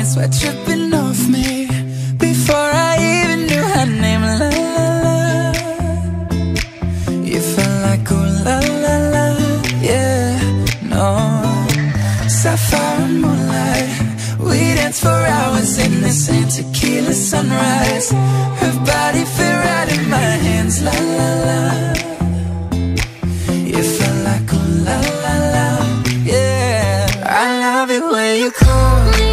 parents were tripping off me Before I even knew her name, la la la. You felt like oh la la la, yeah, no. Sapphire moonlight We danced for hours in the sand Tequila sunrise. Her body fit right in my hands, la la la. You felt like ooh la la la, yeah. I love it when you call me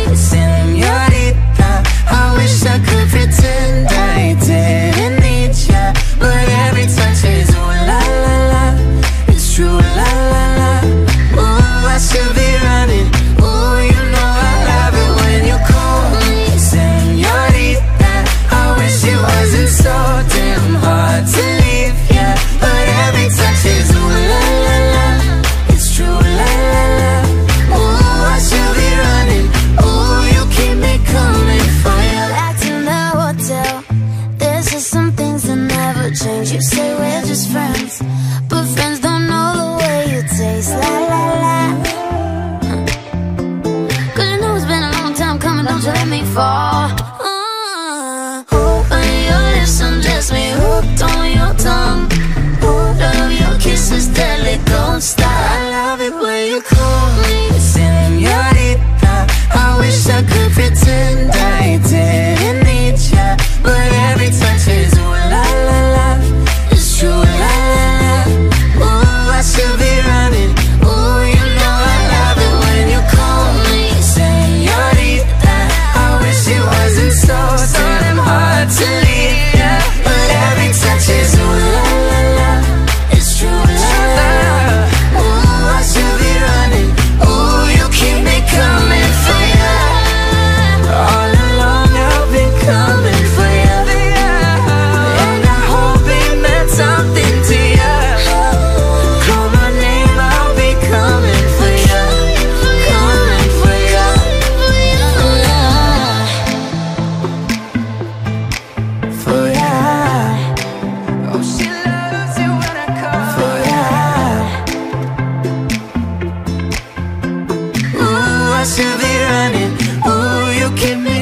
just friends, but friends don't know the way you taste. La la la. Cause you know it's been a long time coming, don't you let me fall. So damn hard to leave should be running. Ooh, you keep me